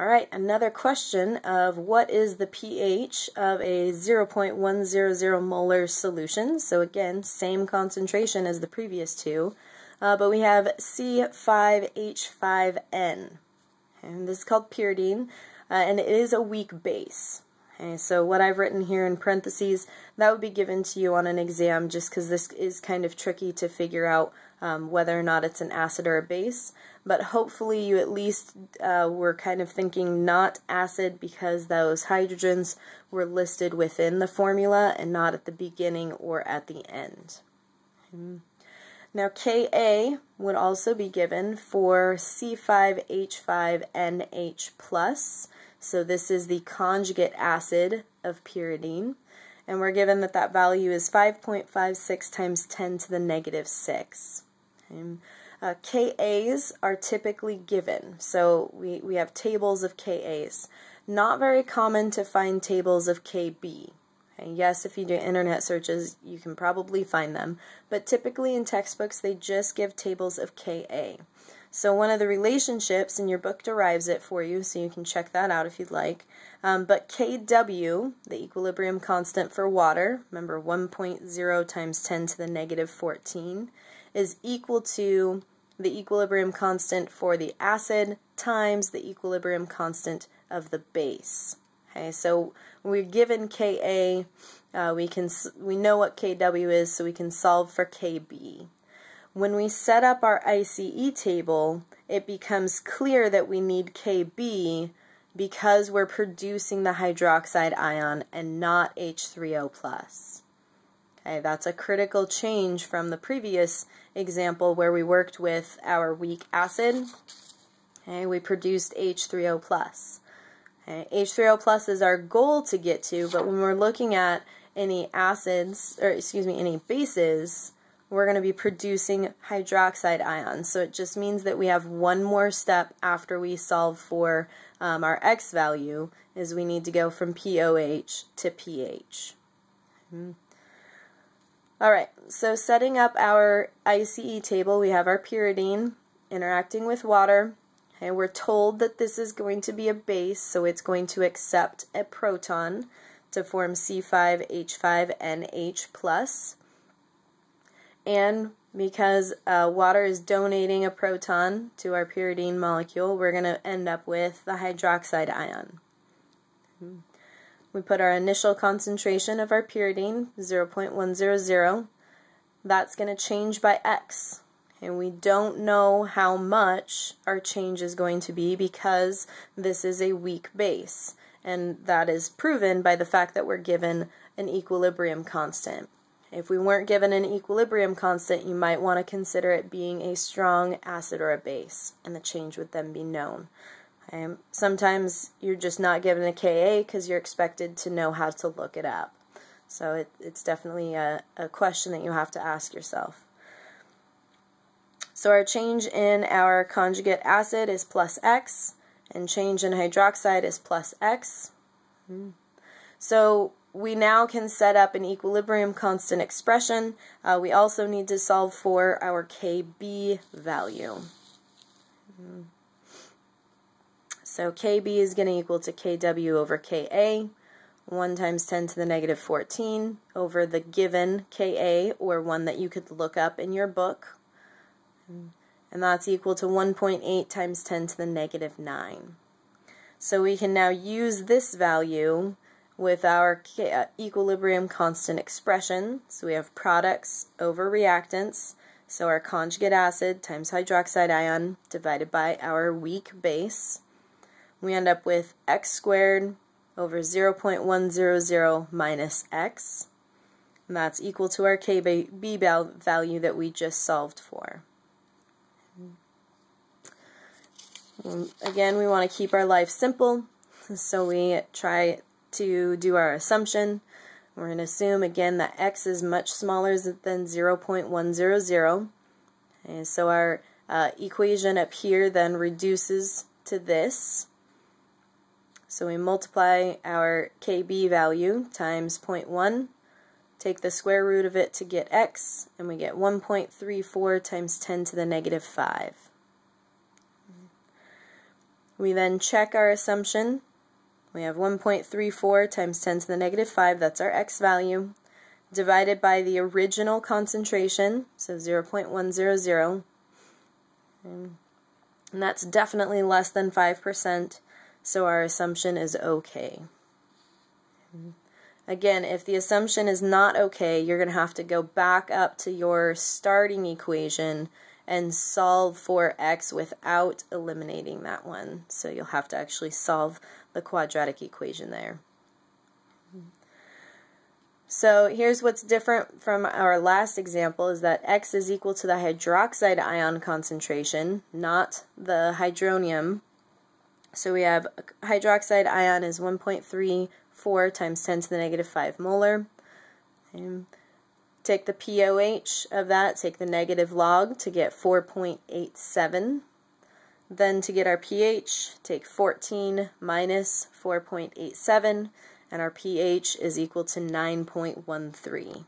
All right, another question of what is the pH of a 0.100 molar solution? So again, same concentration as the previous two, uh, but we have C5H5N. And this is called pyridine, uh, and it is a weak base. So what I've written here in parentheses, that would be given to you on an exam just because this is kind of tricky to figure out um, whether or not it's an acid or a base. But hopefully you at least uh, were kind of thinking not acid because those hydrogens were listed within the formula and not at the beginning or at the end. Now Ka would also be given for C5H5NH+. So this is the conjugate acid of pyridine. And we're given that that value is 5.56 times 10 to the negative 6. Okay. Uh, KAs are typically given. So we, we have tables of KAs. Not very common to find tables of KB. Okay. Yes, if you do internet searches, you can probably find them. But typically in textbooks, they just give tables of KA. So one of the relationships, in your book derives it for you, so you can check that out if you'd like. Um, but Kw, the equilibrium constant for water, remember 1.0 times 10 to the negative 14, is equal to the equilibrium constant for the acid times the equilibrium constant of the base. Okay, so we're given Ka, uh, we can we know what Kw is, so we can solve for Kb. When we set up our ICE table, it becomes clear that we need Kb because we're producing the hydroxide ion and not H3O+. Okay, that's a critical change from the previous example where we worked with our weak acid. Okay, we produced H3O+. Okay, H3O plus is our goal to get to, but when we're looking at any acids, or excuse me, any bases, we're going to be producing hydroxide ions. So it just means that we have one more step after we solve for um, our x value, is we need to go from POH to pH. Hmm. All right, so setting up our ICE table, we have our pyridine interacting with water. Okay, we're told that this is going to be a base, so it's going to accept a proton to form C5H5NH+. And because uh, water is donating a proton to our pyridine molecule, we're going to end up with the hydroxide ion. We put our initial concentration of our pyridine, 0.100. That's going to change by x. And we don't know how much our change is going to be because this is a weak base. And that is proven by the fact that we're given an equilibrium constant. If we weren't given an equilibrium constant, you might want to consider it being a strong acid or a base, and the change would then be known. Um, sometimes you're just not given a Ka because you're expected to know how to look it up. So it, it's definitely a, a question that you have to ask yourself. So our change in our conjugate acid is plus x, and change in hydroxide is plus x. Hmm. So we now can set up an equilibrium constant expression. Uh, we also need to solve for our Kb value. Hmm. So Kb is going to equal to Kw over Ka. 1 times 10 to the negative 14 over the given Ka, or one that you could look up in your book. And that's equal to 1.8 times 10 to the negative 9. So we can now use this value with our uh, equilibrium constant expression. So we have products over reactants. So our conjugate acid times hydroxide ion divided by our weak base. We end up with x squared over 0.100 minus x. And that's equal to our Kb value that we just solved for. Again, we want to keep our life simple, so we try to do our assumption. We're going to assume again that x is much smaller than 0.100. And so our uh, equation up here then reduces to this. So we multiply our kb value times 0.1, take the square root of it to get x, and we get 1.34 times 10 to the negative 5. We then check our assumption. We have 1.34 times 10 to the negative 5, that's our x value, divided by the original concentration, so 0.100. And that's definitely less than 5%, so our assumption is okay. Again, if the assumption is not okay, you're going to have to go back up to your starting equation and solve for x without eliminating that one. So you'll have to actually solve the quadratic equation there. So here's what's different from our last example is that x is equal to the hydroxide ion concentration, not the hydronium. So we have hydroxide ion is 1.34 times 10 to the negative 5 molar. And Take the POH of that, take the negative log to get 4.87. Then to get our pH, take 14 minus 4.87, and our pH is equal to 9.13.